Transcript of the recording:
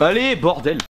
Allez, bordel.